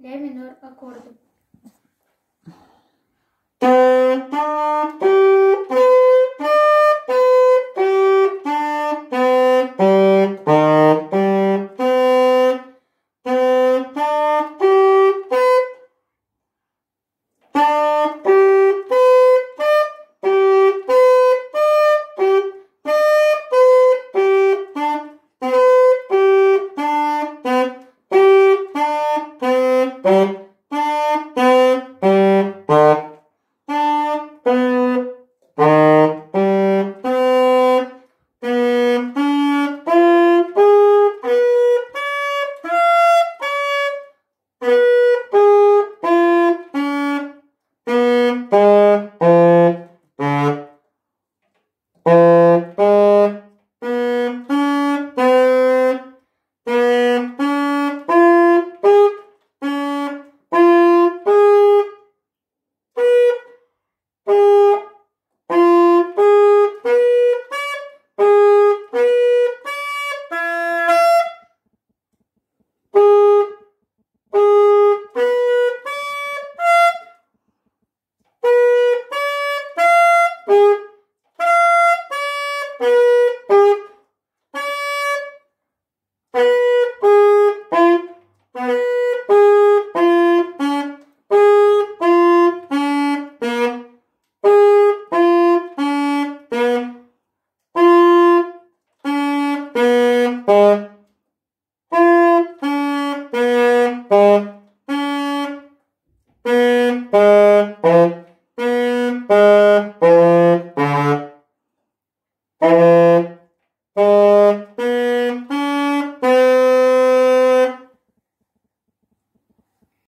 Lé menor acorde. Thank Bye.